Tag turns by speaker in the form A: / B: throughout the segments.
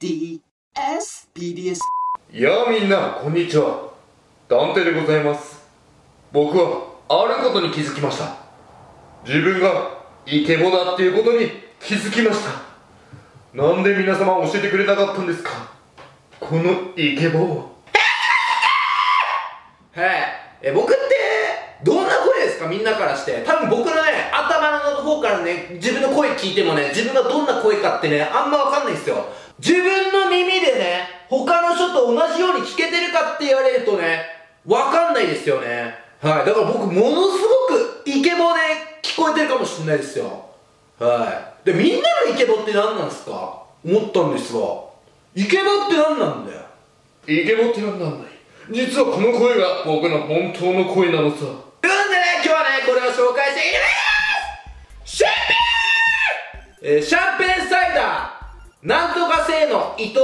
A: DS BDS
B: やあみんなこんにちは。ダンテでございます。僕はあることに気づきました。自分がイケボだっていうことに気づきました。なんで皆様教えてくれなかったんですか？このイケボを。
C: はい。え僕ってどんな声ですか？みんなからして。多分僕のね頭の方からね自分の声聞いてもね自分がどんな声かってねあんま分かんないんですよ自分の耳でね他の人と同じように聞けてるかって言われるとね分かんないですよね。はい。だから僕ものすごくイケボで聞こえてるかもしれないですよ。はい。でみんなのイケボって何なんですか？思ったんですが。イケボって何なんだよ？
B: イケボってなんなんだい？実はこの声が僕の本当の声なのさ。
C: うことでね、今日はね、これを紹介していきます！シャンペーン！えー、シャンペーンサイダーなんとか製の糸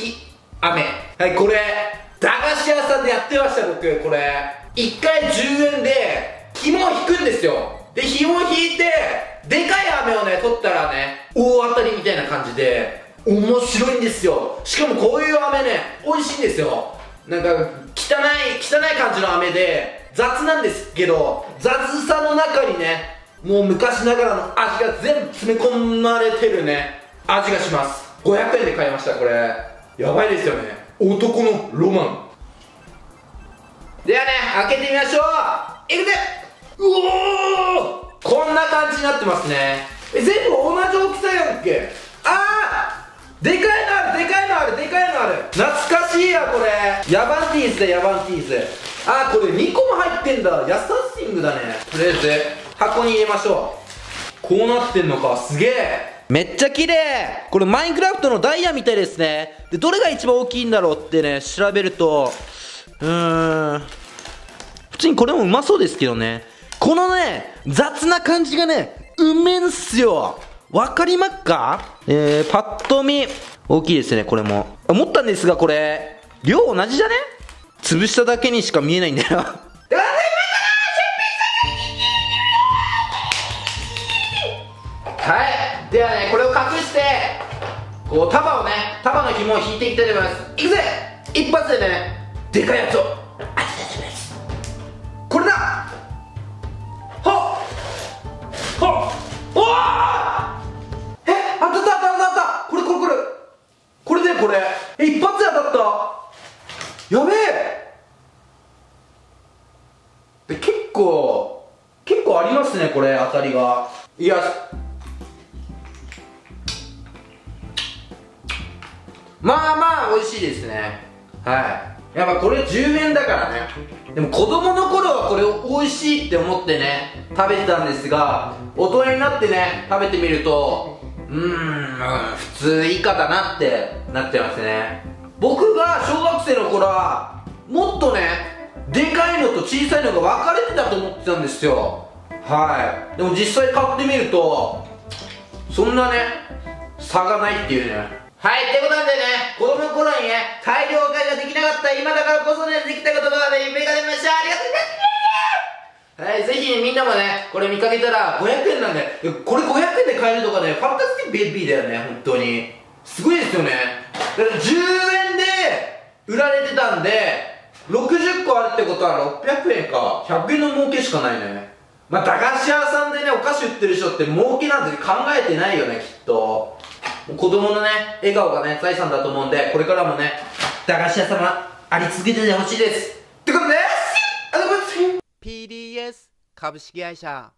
C: 引き飴はい、これ、駄菓子屋さんでやってました、僕、これ。1回10円で、紐を引くんですよ。で、紐を引いて、でかい飴をね、取ったらね、大当たりみたいな感じで、面白いんですよ。しかもこういう飴ね、美味しいんですよ。なんか、汚い、汚い感じの飴で、雑なんですけど、雑さの中にね、もう昔ながらの味が全部詰め込まれてるね、味がします。500円で買いました、これ。やばいですよね。男のロマン。ではね、開けてみましょういくぜうおーこんな感じになってますね。え、全部同じ大きさやんけ。あーでかいのあるでかいのあるでかいのある懐かしいやこれヤバンティーズだヤバンティーズあーこれ2個も入ってんだヤサッシングだねとりあえず箱に入れましょうこうなってんのかすげえめっちゃ綺麗。これマインクラフトのダイヤみたいですね。でどれが一番大きいんだろうってね調べるとうーん。普通にこれもうまそうですけどね。このね雑な感じがねうめえんすよ。わかりまっか？えー、パッと見。大きいですねこれも。思ったんですがこれ。量同じじゃね？潰しただけにしか見えないんだよ。はいではねこれを隠してこう束をね束の紐を引いていきたいと思います。いくぜ。一発でねでかいやつを。当てたいと思います。これだ。はっ。はっ。おー。え当たった当たった当たった。これこれこれ。これでこれ。え一発で当たった。やべえ。で結構結構ありますねこれ当たりが。いやまあまあ美味しいですね。はい。やっぱこれ10円だからね。でも子供の頃はこれを美味しいって思ってね食べてたんですが大人になってね食べてみるとうーん普通以下だなってなってますね。僕が小学生の頃はもっとねでかいのと小さいのが分かれてたと思ってたんですよ。はい。でも実際買ってみるとそんなね差がないっていうね。はい、ってことなんでね、子供の頃にね、大量買いができなかった今だからこそね、できたことがね、夢が出ましたありがとうございますはい、ぜひね、みんなもね、これ見かけたら500円なんで、これ500円で買えるとかね、ファンタスティックベビーだよね、本当に。すごいですよね。だから10円で売られてたんで、60個あるってことは600円か。100円の儲けしかないね。まあ、駄菓子屋さんでね、お菓子売ってる人って儲けなんて考えてないよね、きっと。子供のね、笑顔がね、財産だと思うんで、これからもね、駄菓子屋様、あり続けててほしいです。ってことで、ありがとうございます
A: PDS 株式会社